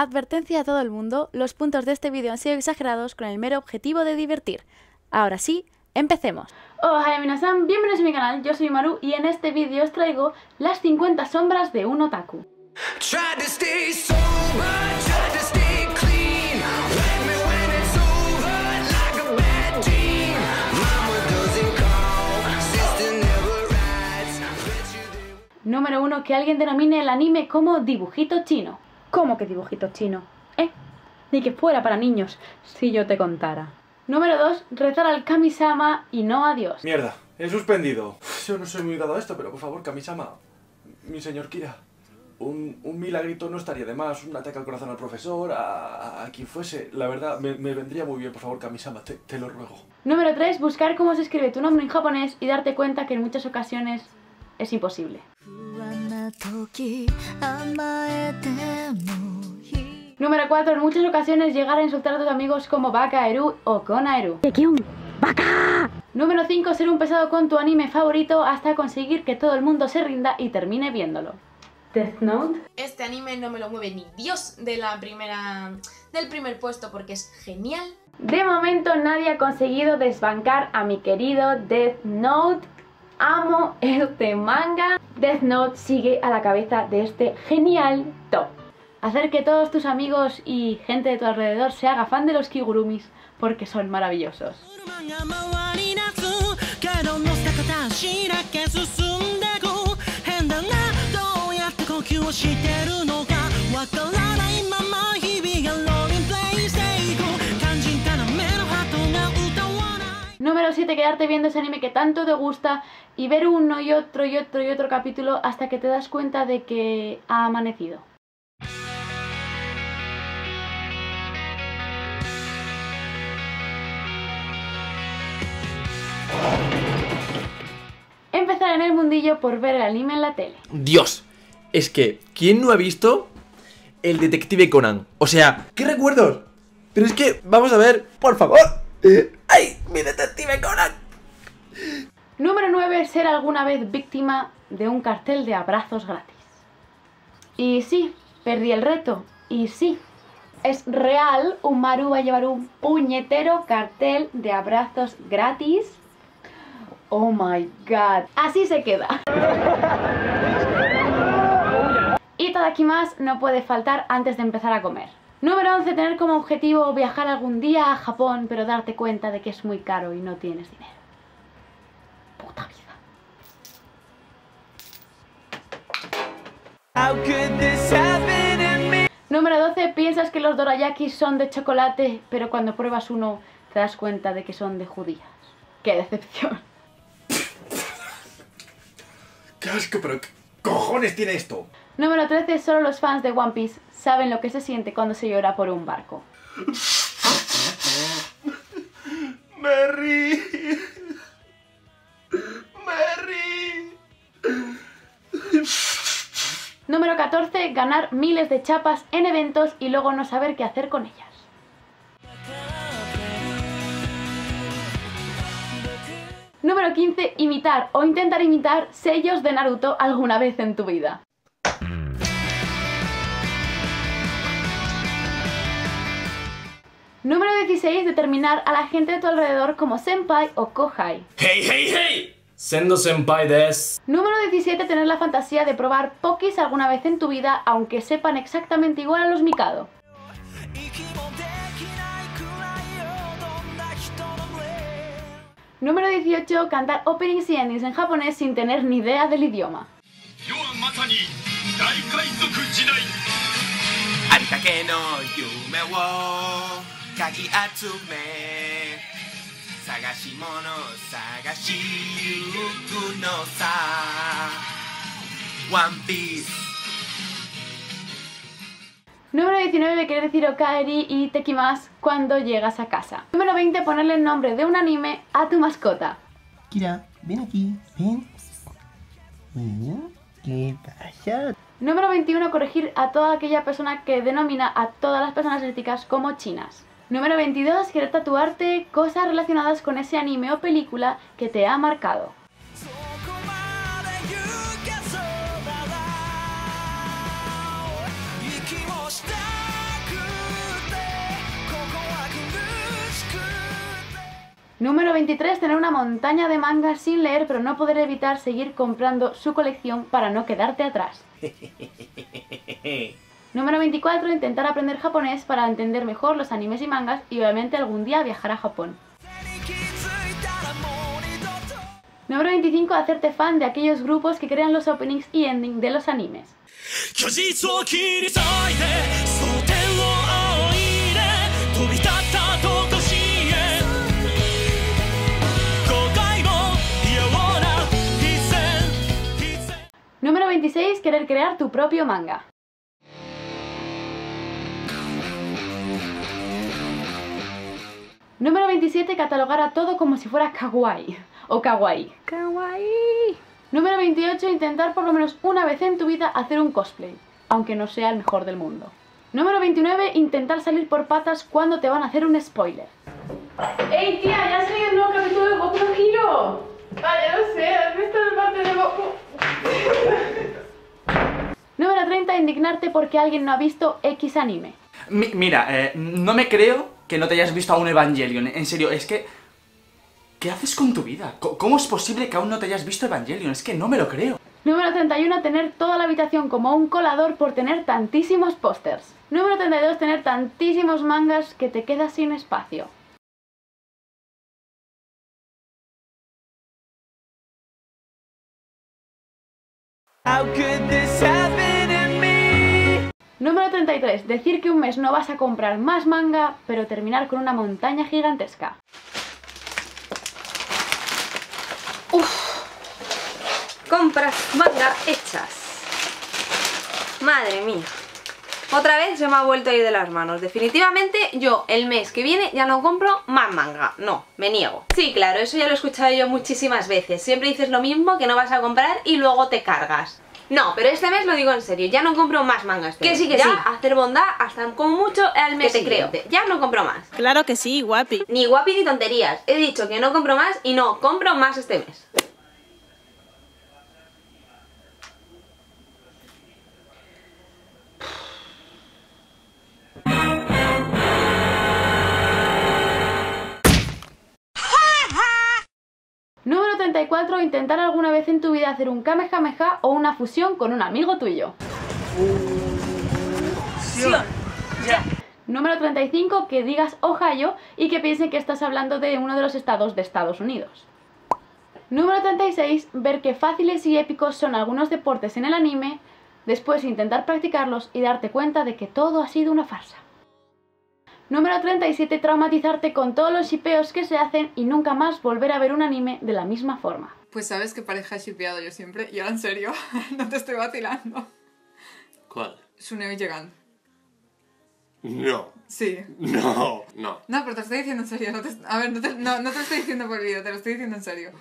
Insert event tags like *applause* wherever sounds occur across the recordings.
Advertencia a todo el mundo, los puntos de este vídeo han sido exagerados con el mero objetivo de divertir. Ahora sí, empecemos. Hola minasan, bienvenidos a mi canal, yo soy Maru y en este vídeo os traigo las 50 sombras de un otaku. Número 1. Que alguien denomine el anime como dibujito chino. ¿Cómo que dibujito chino? ¿Eh? Ni que fuera para niños, si yo te contara. Número 2. Rezar al Kami-sama y no a Dios. Mierda, he suspendido. Yo no soy muy dado a esto, pero por favor, Kamisama, mi señor Kira, un, un milagrito no estaría de más, un ataque al corazón al profesor, a, a- a quien fuese. La verdad, me, me vendría muy bien, por favor, Kamisama, te, te lo ruego. Número 3. Buscar cómo se escribe tu nombre en japonés y darte cuenta que en muchas ocasiones es imposible. Número 4. En muchas ocasiones llegar a insultar a tus amigos como Bakaeru o Konaeru. Número 5. Ser un pesado con tu anime favorito hasta conseguir que todo el mundo se rinda y termine viéndolo. Death Note. Este anime no me lo mueve ni Dios de la primera, del primer puesto porque es genial. De momento nadie ha conseguido desbancar a mi querido Death Note amo este manga. Death Note sigue a la cabeza de este genial top. Hacer que todos tus amigos y gente de tu alrededor se haga fan de los Kigurumis porque son maravillosos. Número 7, quedarte viendo ese anime que tanto te gusta y ver uno y otro y otro y otro capítulo hasta que te das cuenta de que ha amanecido. Empezar en el mundillo por ver el anime en la tele. Dios, es que, ¿quién no ha visto el detective Conan? O sea, ¿qué recuerdos? Pero es que, vamos a ver, por favor. ¡Ay, mi detective Conan! Número 9. Ser alguna vez víctima de un cartel de abrazos gratis. Y sí, perdí el reto. Y sí, es real, un Maru va a llevar un puñetero cartel de abrazos gratis. Oh my god. Así se queda. Y más no puede faltar antes de empezar a comer. Número 11. Tener como objetivo viajar algún día a Japón, pero darte cuenta de que es muy caro y no tienes dinero. Número 12. Piensas que los dorayakis son de chocolate, pero cuando pruebas uno te das cuenta de que son de judías. ¡Qué decepción! ¡Qué asco, pero qué cojones tiene esto! Número 13. Solo los fans de One Piece saben lo que se siente cuando se llora por un barco. ¡Merry! 14. Ganar miles de chapas en eventos y luego no saber qué hacer con ellas. Número 15. Imitar o intentar imitar sellos de Naruto alguna vez en tu vida. Número 16. Determinar a la gente de tu alrededor como senpai o kohai. Hey, hey, hey! Sendo Senpai des. Número 17. Tener la fantasía de probar Pokis alguna vez en tu vida, aunque sepan exactamente igual a los Mikado. Número 18. Cantar openings y endings en japonés sin tener ni idea del idioma. Sagashimono, Sagashiyuku no sa. One Piece. Número 19 quiere decir Okaeri y Tekimas cuando llegas a casa. Número 20 ponerle el nombre de un anime a tu mascota. Kira, ven aquí, ¿Qué pasa? Número 21 corregir a toda aquella persona que denomina a todas las personas éticas como chinas. Número 22. Querer tatuarte cosas relacionadas con ese anime o película que te ha marcado. Número 23. Tener una montaña de mangas sin leer, pero no poder evitar seguir comprando su colección para no quedarte atrás. *laughs* Número 24. Intentar aprender japonés para entender mejor los animes y mangas y obviamente algún día viajar a Japón. Número 25. Hacerte fan de aquellos grupos que crean los openings y endings de los animes. Número 26. Querer crear tu propio manga. Número 27, catalogar a todo como si fuera kawaii o kawaii. Kawaii. Número 28, intentar por lo menos una vez en tu vida hacer un cosplay, aunque no sea el mejor del mundo. Número 29, intentar salir por patas cuando te van a hacer un spoiler. ¡Ey, tía! ¡Ya ha salido el nuevo capítulo de Goku no Hero! Ah, ya lo sé, ¿has visto el parte de Goku? *laughs* Número 30, indignarte porque alguien no ha visto X anime. Mi- mira, eh, no me creo que no te hayas visto aún Evangelion. En serio, es que... ¿Qué haces con tu vida? ¿Cómo es posible que aún no te hayas visto Evangelion? Es que no me lo creo. Número 31, tener toda la habitación como un colador por tener tantísimos pósters. Número 32, tener tantísimos mangas que te quedas sin espacio. How could this happen? Número 33, decir que un mes no vas a comprar más manga, pero terminar con una montaña gigantesca. Compras manga hechas. Madre mía. Otra vez se me ha vuelto a ir de las manos. Definitivamente yo el mes que viene ya no compro más manga. No, me niego. Sí, claro, eso ya lo he escuchado yo muchísimas veces. Siempre dices lo mismo que no vas a comprar y luego te cargas. No, pero este mes lo digo en serio, ya no compro más mangas. Que sí, que Ya, sí. hacer bondad hasta como mucho al mes Que te siguiente. Ya no compro más. Claro que sí, guapi. Ni guapi ni tonterías. He dicho que no compro más y no compro más este mes. 34, intentar alguna vez en tu vida hacer un Kamehameha o una fusión con un amigo tuyo. Número 35, que digas Ohio y que piensen que estás hablando de uno de los estados de Estados Unidos. Número 36, ver qué fáciles y épicos son algunos deportes en el anime, después intentar practicarlos y darte cuenta de que todo ha sido una farsa. Número 37, traumatizarte con todos los shipeos que se hacen y nunca más volver a ver un anime de la misma forma. Pues sabes que pareja he shipeado yo siempre. Y ahora en serio, *laughs* no te estoy vacilando. ¿Cuál? Suneo y Llegan. No. Sí. No. No. No, pero te lo estoy diciendo en serio. No te, a ver, no te, no, no te lo estoy diciendo por vídeo, te lo estoy diciendo en serio.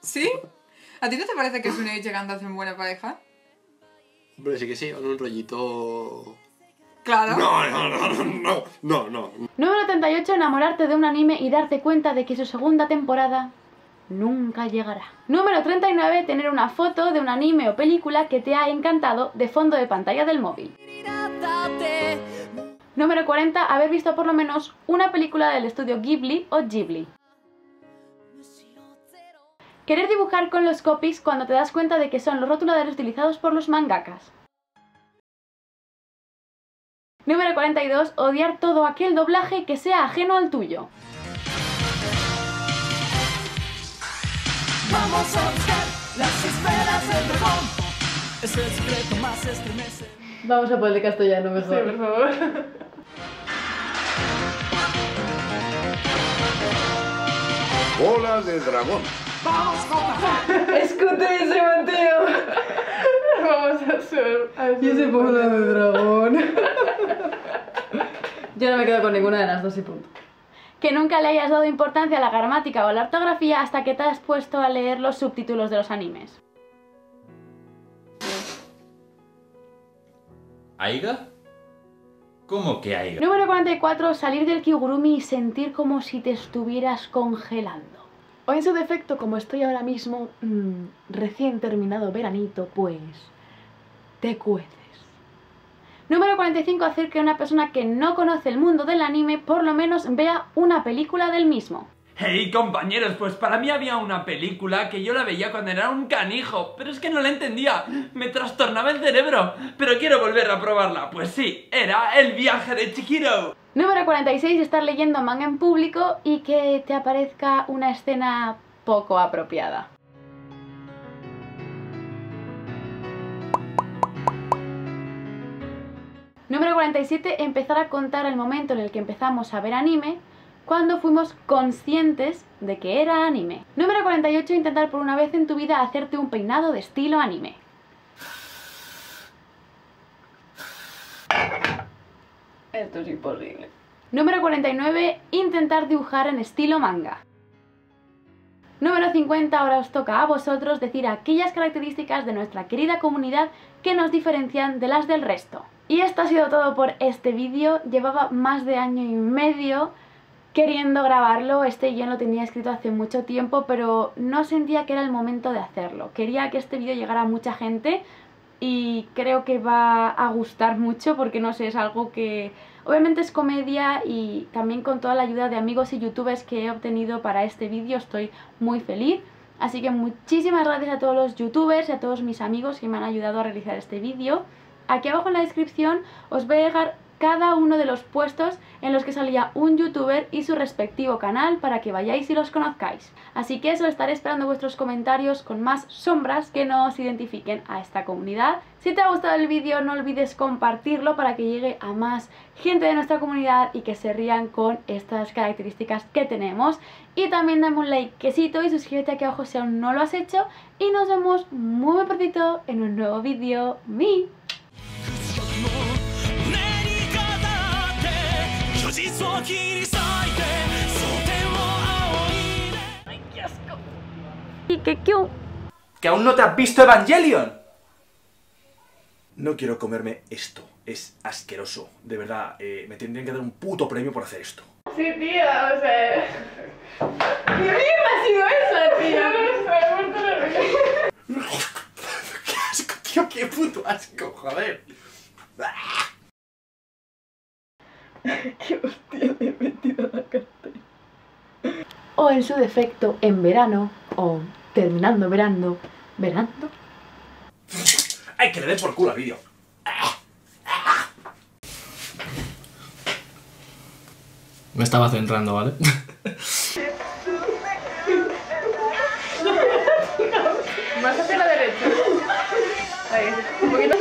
¿Sí? ¿A ti no te parece que Suneo y Llegan hacen buena pareja? Hombre, sí que sí, con un rollito... Claro. No, no, no, no, no, no, no. Número 38, enamorarte de un anime y darte cuenta de que su segunda temporada nunca llegará. Número 39, tener una foto de un anime o película que te ha encantado de fondo de pantalla del móvil. Número 40, haber visto por lo menos una película del estudio Ghibli o Ghibli. Querer dibujar con los copies cuando te das cuenta de que son los rotuladores utilizados por los mangakas. Número 42. Odiar todo aquel doblaje que sea ajeno al tuyo. Vamos a buscar las esferas del dragón. Es el secreto más estremece. Vamos a ponerle castellano mejor. Sí, por favor. Bola de dragón. Vamos, Copa. Escute ese Mateo. Vamos a hacer. Y ese bola de dragón. *laughs* Yo no me quedo con ninguna de las dos y punto. Que nunca le hayas dado importancia a la gramática o a la ortografía hasta que te has puesto a leer los subtítulos de los animes. ¿Aiga? ¿Cómo que Aiga? Número 44. Salir del kigurumi y sentir como si te estuvieras congelando. O en su defecto, como estoy ahora mismo, mm, recién terminado veranito, pues te cueces. Número 45, hacer que una persona que no conoce el mundo del anime por lo menos vea una película del mismo. Hey compañeros, pues para mí había una película que yo la veía cuando era un canijo, pero es que no la entendía, me trastornaba el cerebro, pero quiero volver a probarla, pues sí, era El viaje de Chihiro. Número 46, estar leyendo manga en público y que te aparezca una escena poco apropiada. Número 47, empezar a contar el momento en el que empezamos a ver anime cuando fuimos conscientes de que era anime. Número 48, intentar por una vez en tu vida hacerte un peinado de estilo anime. Esto es imposible. Número 49, intentar dibujar en estilo manga. Número 50, ahora os toca a vosotros decir aquellas características de nuestra querida comunidad que nos diferencian de las del resto. Y esto ha sido todo por este vídeo, llevaba más de año y medio queriendo grabarlo, este guion lo tenía escrito hace mucho tiempo, pero no sentía que era el momento de hacerlo. Quería que este vídeo llegara a mucha gente y creo que va a gustar mucho porque no sé, es algo que obviamente es comedia y también con toda la ayuda de amigos y youtubers que he obtenido para este vídeo estoy muy feliz. Así que muchísimas gracias a todos los youtubers y a todos mis amigos que me han ayudado a realizar este vídeo. Aquí abajo en la descripción os voy a dejar cada uno de los puestos en los que salía un youtuber y su respectivo canal para que vayáis y los conozcáis. Así que eso, estaré esperando vuestros comentarios con más sombras que no os identifiquen a esta comunidad. Si te ha gustado el vídeo no olvides compartirlo para que llegue a más gente de nuestra comunidad y que se rían con estas características que tenemos. Y también dame un likecito y suscríbete aquí abajo si aún no lo has hecho. Y nos vemos muy muy prontito en un nuevo vídeo. ¡Mi! Ay, qué qué ¿Que aún no te has visto Evangelion? No quiero comerme esto. Es asqueroso. De verdad, eh, me tendrían que dar un puto premio por hacer esto. Sí, tía, o sea... *laughs* ¿Qué bien ha sido eso, tía? Tío! ¡Qué puto asco, joder! ¡Qué hostia le he metido a la cartera! O en su defecto, en verano, o terminando verano, verando. ¡Ay, que le dé por culo al vídeo! Me estaba centrando, ¿vale? Más hacia la derecha. 알겠어. 거기다.